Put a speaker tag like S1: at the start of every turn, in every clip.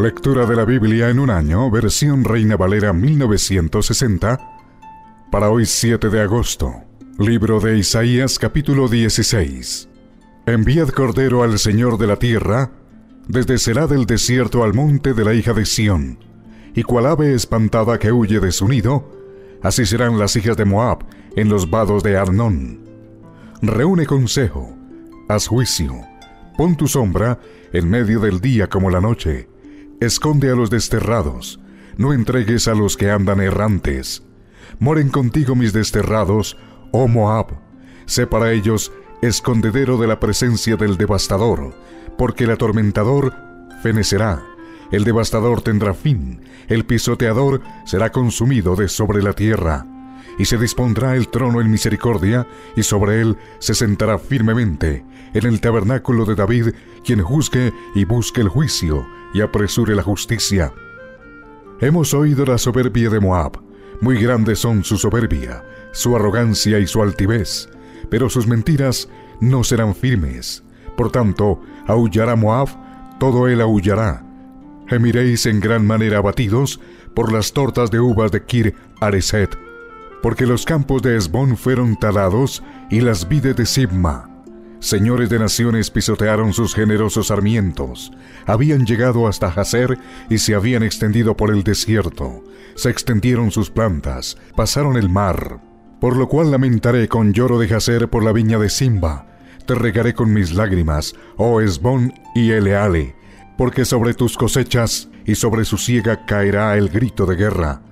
S1: Lectura de la Biblia en un año, versión Reina Valera 1960, para hoy 7 de agosto. Libro de Isaías capítulo 16. Enviad cordero al Señor de la tierra, desde será del desierto al monte de la hija de Sión, y cual ave espantada que huye de su nido, así serán las hijas de Moab en los vados de Arnón. Reúne consejo, haz juicio, pon tu sombra en medio del día como la noche, esconde a los desterrados, no entregues a los que andan errantes. Moren contigo mis desterrados, oh Moab, sé para ellos escondedero de la presencia del devastador, porque el atormentador fenecerá, el devastador tendrá fin, el pisoteador será consumido de sobre la tierra, y se dispondrá el trono en misericordia, y sobre él se sentará firmemente, en el tabernáculo de David, quien juzgue y busque el juicio, y apresure la justicia. Hemos oído la soberbia de Moab, muy grandes son su soberbia, su arrogancia y su altivez, pero sus mentiras no serán firmes. Por tanto, aullará Moab, todo él aullará. Gemiréis en gran manera abatidos por las tortas de uvas de Kir Areset, porque los campos de Esbón fueron talados y las vides de Sibma. Señores de naciones pisotearon sus generosos sarmientos, habían llegado hasta Hazer y se habían extendido por el desierto, se extendieron sus plantas, pasaron el mar, por lo cual lamentaré con lloro de Hazer por la viña de Simba, te regaré con mis lágrimas, oh Esbón y Eleale, porque sobre tus cosechas y sobre su siega caerá el grito de guerra.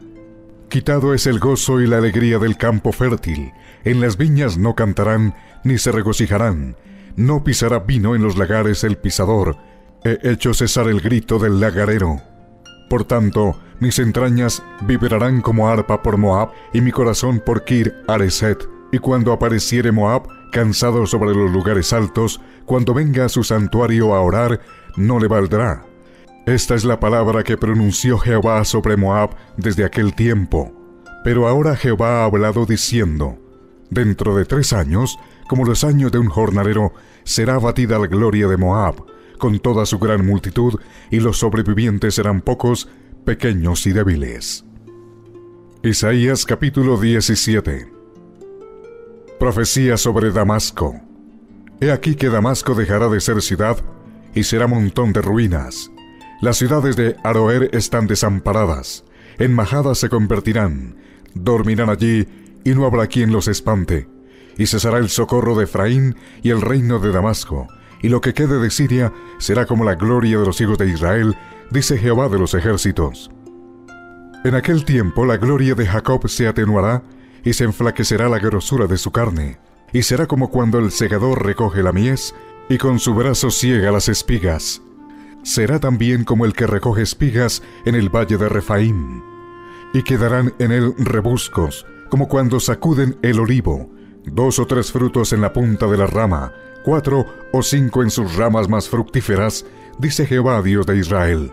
S1: Quitado es el gozo y la alegría del campo fértil, en las viñas no cantarán ni se regocijarán, no pisará vino en los lagares el pisador, he hecho cesar el grito del lagarero. Por tanto, mis entrañas vibrarán como arpa por Moab y mi corazón por Kir Areset. Y cuando apareciere Moab, cansado sobre los lugares altos, cuando venga a su santuario a orar, no le valdrá. Esta es la palabra que pronunció Jehová sobre Moab desde aquel tiempo. Pero ahora Jehová ha hablado diciendo, Dentro de tres años, como los años de un jornalero, será batida la gloria de Moab, con toda su gran multitud, y los sobrevivientes serán pocos, pequeños y débiles. Isaías capítulo 17 Profecía sobre Damasco. He aquí que Damasco dejará de ser ciudad y será montón de ruinas. Las ciudades de Aroer están desamparadas, en majadas se convertirán, dormirán allí y no habrá quien los espante. Y cesará el socorro de Efraín y el reino de Damasco, y lo que quede de Siria será como la gloria de los hijos de Israel, dice Jehová de los ejércitos. En aquel tiempo la gloria de Jacob se atenuará, y se enflaquecerá la grosura de su carne, y será como cuando el segador recoge la mies, y con su brazo ciega las espigas. Será también como el que recoge espigas en el valle de Refaim, y quedarán en él rebuscos, como cuando sacuden el olivo, dos o tres frutos en la punta de la rama, cuatro o cinco en sus ramas más fructíferas, dice Jehová Dios de Israel.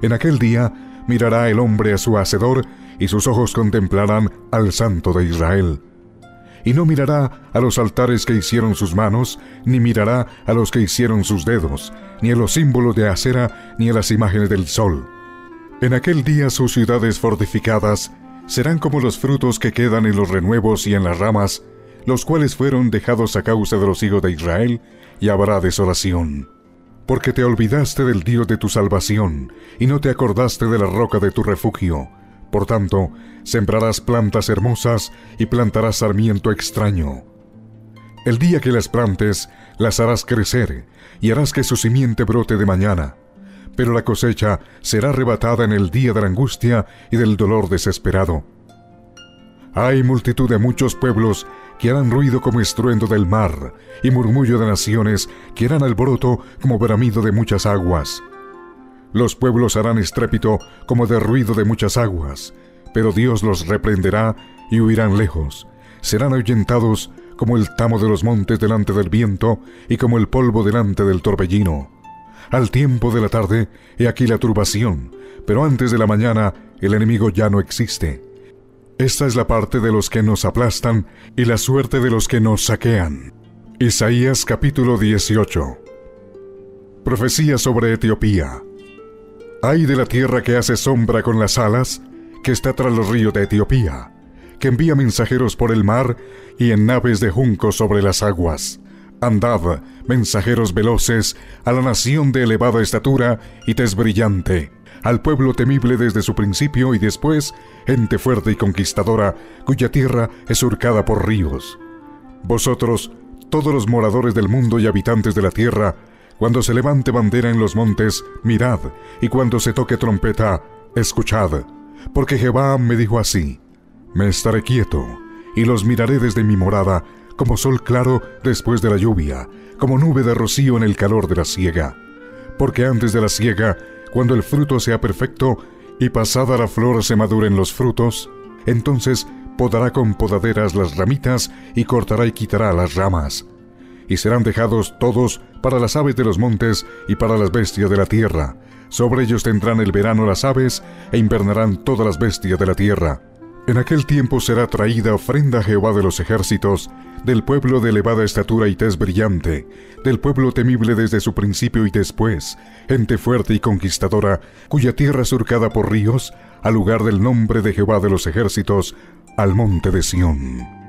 S1: En aquel día mirará el hombre a su hacedor, y sus ojos contemplarán al Santo de Israel. Y no mirará a los altares que hicieron sus manos, ni mirará a los que hicieron sus dedos, ni a los símbolos de acera, ni a las imágenes del sol. En aquel día sus ciudades fortificadas serán como los frutos que quedan en los renuevos y en las ramas, los cuales fueron dejados a causa de los hijos de Israel, y habrá desolación. Porque te olvidaste del Dios de tu salvación, y no te acordaste de la roca de tu refugio, por tanto, sembrarás plantas hermosas y plantarás sarmiento extraño. El día que las plantes, las harás crecer y harás que su simiente brote de mañana. Pero la cosecha será arrebatada en el día de la angustia y del dolor desesperado. Hay multitud de muchos pueblos que harán ruido como estruendo del mar, y murmullo de naciones que harán alboroto como bramido de muchas aguas. Los pueblos harán estrépito como de ruido de muchas aguas, pero Dios los reprenderá y huirán lejos. Serán ahuyentados como el tamo de los montes delante del viento y como el polvo delante del torbellino. Al tiempo de la tarde, he aquí la turbación, pero antes de la mañana el enemigo ya no existe. Esta es la parte de los que nos aplastan y la suerte de los que nos saquean. Isaías capítulo 18 Profecía sobre Etiopía Hay de la tierra que hace sombra con las alas, que está tras los ríos de Etiopía, que envía mensajeros por el mar y en naves de junco sobre las aguas. Andad, mensajeros veloces, a la nación de elevada estatura y tez brillante, al pueblo temible desde su principio y después, gente fuerte y conquistadora, cuya tierra es surcada por ríos. Vosotros, todos los moradores del mundo y habitantes de la tierra, cuando se levante bandera en los montes, mirad, y cuando se toque trompeta, escuchad, porque Jehová me dijo así, me estaré quieto, y los miraré desde mi morada, como sol claro después de la lluvia, como nube de rocío en el calor de la siega. Porque antes de la siega, cuando el fruto sea perfecto, y pasada la flor se maduren los frutos, entonces podará con podaderas las ramitas y cortará y quitará las ramas. Y serán dejados todos para las aves de los montes y para las bestias de la tierra. Sobre ellos tendrán el verano las aves e invernarán todas las bestias de la tierra. En aquel tiempo será traída ofrenda a Jehová de los ejércitos, del pueblo de elevada estatura y tez brillante, del pueblo temible desde su principio y después, gente fuerte y conquistadora, cuya tierra surcada por ríos, al lugar del nombre de Jehová de los ejércitos, al monte de Sión.